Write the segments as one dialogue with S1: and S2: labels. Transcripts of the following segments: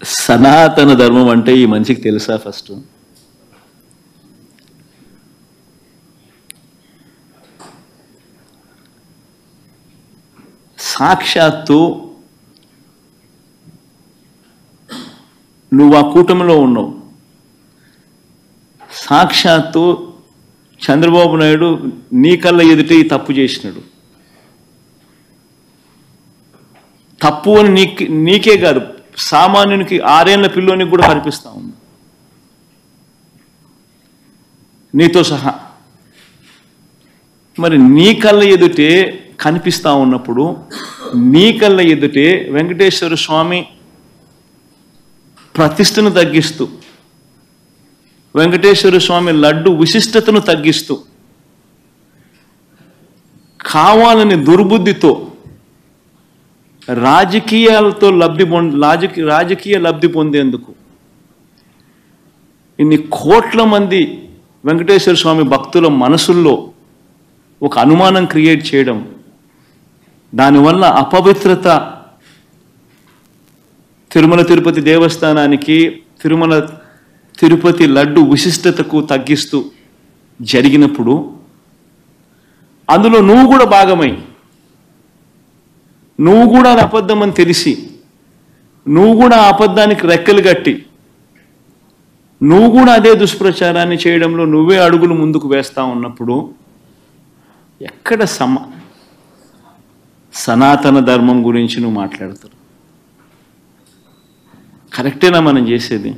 S1: సనాతన ధర్మం అంటే ఈ మనిషికి తెలుసా ఫస్ట్? సాక్షాత్తు నువ్వు ఆ కూటమిలో ఉన్నావు. సాక్షాత్తు చంద్రబాబు నాయుడు నీ కళ్ళ ఎదుట ఈ తప్పు చేసినాడు. తప్పు అని నీకే కాదు సామాన్యునికి ఆరేళ్ళ పిల్లోనికి కూడా కనిపిస్తా ఉంది. నీతో సహా. మరి నీ కళ్ళ ఎదుటే కనిపిస్తా ఉన్నప్పుడు నీ కళ్ళ ఎదుటే వెంకటేశ్వర స్వామి ప్రతిష్టను తగ్గిస్తూ వెంకటేశ్వర స్వామి లడ్డు విశిష్టతను తగ్గిస్తూ కావాలని దుర్బుద్ధితో రాజకీయాలతో లబ్ధి రాజకీయ రాజకీయ లబ్ధి పొందేందుకు. ఇన్ని కోట్ల మంది వెంకటేశ్వర స్వామి భక్తుల మనసుల్లో ఒక అనుమానం క్రియేట్ చేయడం దానివల్ల అపవిత్రత తిరుమల తిరుపతి దేవస్థానానికి తిరుమల తిరుపతి లడ్డు విశిష్టతకు తగ్గిస్తూ జరిగినప్పుడు అందులో నువ్వు కూడా భాగమై నువ్వు కూడా అది అబద్ధం అని తెలిసి నువ్వు కూడా ఆ అబద్ధానికి రెక్కలు కట్టి నువ్వు కూడా అదే దుష్ప్రచారాన్ని చేయడంలో నువ్వే అడుగులు ముందుకు వేస్తా ఉన్నప్పుడు ఎక్కడ సమ సనాతన ధర్మం గురించి నువ్వు మాట్లాడతారు కరెక్టేనా మనం చేసేది?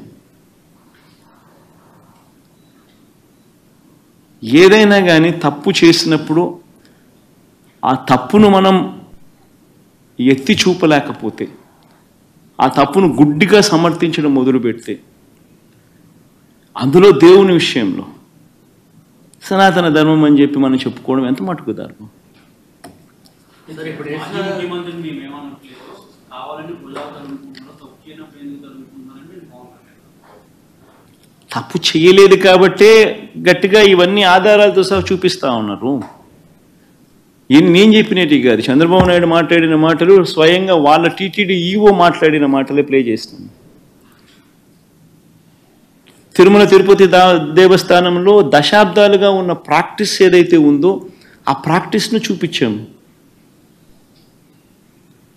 S1: ఏదైనా కానీ తప్పు చేసినప్పుడు ఆ తప్పును మనం ఎత్తి చూపలేకపోతే ఆ తప్పును గుడ్డిగా సమర్థించడం మొదలు పెడితే అందులో దేవుని విషయంలో సనాతన ధర్మం అని చెప్పి మనం చెప్పుకోవడం ఎంత మటుకు ధర్మం తప్పు చేయలేదు కాబట్టే గట్టిగా ఇవన్నీ ఆధారాలతో సహా చూపిస్తా ఉన్నారు. ఈయన నేను చెప్పినట్టు కాదు. చంద్రబాబు నాయుడు మాట్లాడిన మాటలు స్వయంగా వాళ్ళ టీటీడీ ఈవో మాట్లాడిన మాటలే ప్లే చేస్తుంది. తిరుమల తిరుపతి దేవస్థానంలో దశాబ్దాలుగా ఉన్న ప్రాక్టీస్ ఏదైతే ఉందో ఆ ప్రాక్టీస్ను చూపించాము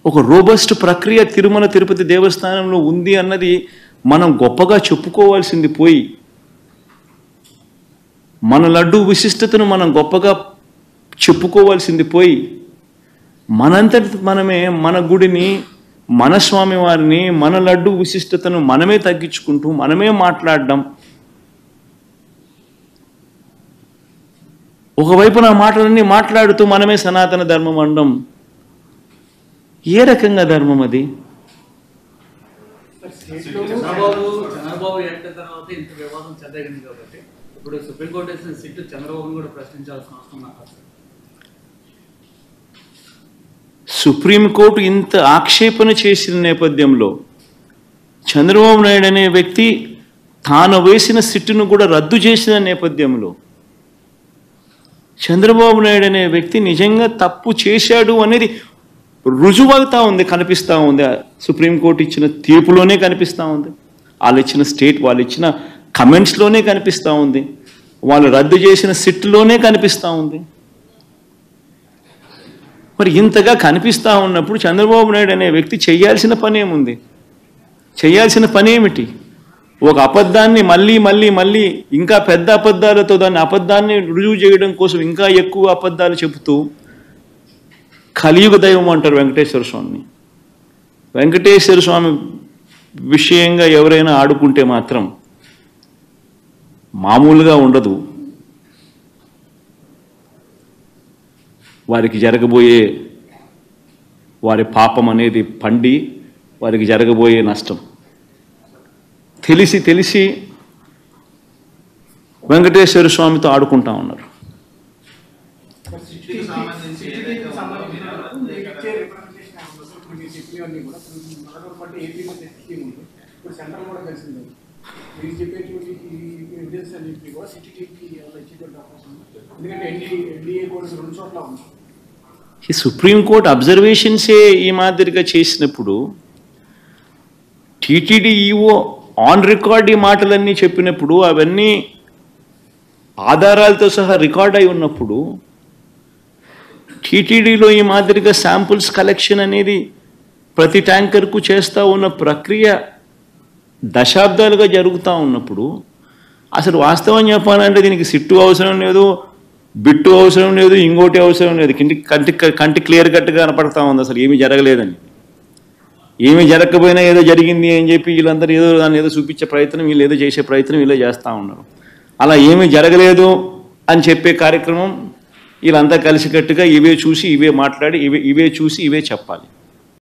S1: ఒక రోబస్ట్ ప్రక్రియ తిరుమల తిరుపతి దేవస్థానంలో ఉంది అన్నది మనం గొప్పగా చెప్పుకోవాల్సింది పోయి మన లడ్డు విశిష్టతను మనం గొప్పగా చెప్పుకోవాల్సింది పోయి మనంతటి మనమే మన గుడిని మన స్వామి వారిని మన లడ్డు విశిష్టతను మనమే తగ్గించుకుంటూ మనమే మాట్లాడడం. ఒకవైపు నా మాటలన్నీ మాట్లాడుతూ మనమే సనాతన ధర్మం అనడం. ఏ రకంగా ధర్మం అది?
S2: చంద్రబాబు తర్వాత ఇంత వివాదం కాబట్టి ఇప్పుడు సుప్రీంకోర్టు వేసిన సిట్టు చంద్రబాబును కూడా ప్రశ్నించాల్సిన అవసరం నాకు అసలు.
S1: సుప్రీంకోర్టు ఇంత ఆక్షేపణ చేసిన నేపథ్యంలో చంద్రబాబు నాయుడు అనే వ్యక్తి తాను వేసిన సిట్టును కూడా రద్దు చేసిన నేపథ్యంలో చంద్రబాబు నాయుడు అనే వ్యక్తి నిజంగా తప్పు చేశాడు అనేది రుజువవుతా ఉంది కనిపిస్తూ ఉంది. ఆ సుప్రీంకోర్టు ఇచ్చిన తీర్పులోనే కనిపిస్తూ ఉంది. వాళ్ళు ఇచ్చిన స్టేట్ వాళ్ళు ఇచ్చిన కమెంట్స్లోనే కనిపిస్తూ ఉంది. వాళ్ళు రద్దు చేసిన సిట్టులోనే కనిపిస్తూ ఉంది. మరి ఇంతగా కనిపిస్తా ఉన్నప్పుడు చంద్రబాబు నాయుడు అనే వ్యక్తి చేయాల్సిన పనేముంది? చేయాల్సిన పనేమిటి? ఒక అబద్ధాన్ని మళ్ళీ మళ్ళీ మళ్ళీ ఇంకా పెద్ద అబద్ధాలతో దాన్ని అబద్ధాన్ని రుజువు చేయడం కోసం ఇంకా ఎక్కువ అబద్ధాలు చెబుతూ కలియుగ దైవం అంటారు వెంకటేశ్వర స్వామిని. వెంకటేశ్వర స్వామి విషయంగా ఎవరైనా ఆడుకుంటే మాత్రం మామూలుగా ఉండదు. వారికి జరగబోయే వారి పాపం అనేది పండి వారికి జరగబోయే నష్టం. తెలిసి తెలిసి వెంకటేశ్వర స్వామితో ఆడుకుంటా ఉన్నారు.
S3: ఎందుకంటే ఎన్డీఏ కూడా రెండు చోట్ల ఉంది.
S1: ఈ సుప్రీంకోర్టు అబ్జర్వేషన్సే ఈ మాదిరిగా చేసినప్పుడు టీటీడీ ఈఓ ఆన్ రికార్డ్ ఈ మాటలన్నీ చెప్పినప్పుడు అవన్నీ ఆధారాలతో సహా రికార్డ్ అయి ఉన్నప్పుడు టీటీడీలో ఈ మాదిరిగా శాంపుల్స్ కలెక్షన్ అనేది ప్రతి ట్యాంకర్కు చేస్తూ ఉన్న ప్రక్రియ దశాబ్దాలుగా జరుగుతూ ఉన్నప్పుడు అసలు వాస్తవం చెప్పాలంటే దీనికి సిట్టు అవసరం లేదు. బిట్టు అవసరం లేదు ఇంకోటి అవసరం లేదు. కంటి కంటి కంటి క్లియర్ కట్గా కనపడతా ఉంది అసలు ఏమీ జరగలేదని ఏమీ జరగకపోయినా ఏదో జరిగింది అని చెప్పి వీళ్ళందరూ ఏదో దాన్ని ఏదో చూపించే ప్రయత్నం వీళ్ళు ఏదో చేసే ప్రయత్నం వీళ్ళు చేస్తూ ఉన్నారు. అలా ఏమీ జరగలేదు అని చెప్పే కార్యక్రమం వీళ్ళంతా కలిసికట్టుగా ఇవే చూసి ఇవే మాట్లాడి ఇవే ఇవే చూసి ఇవే చెప్పాలి.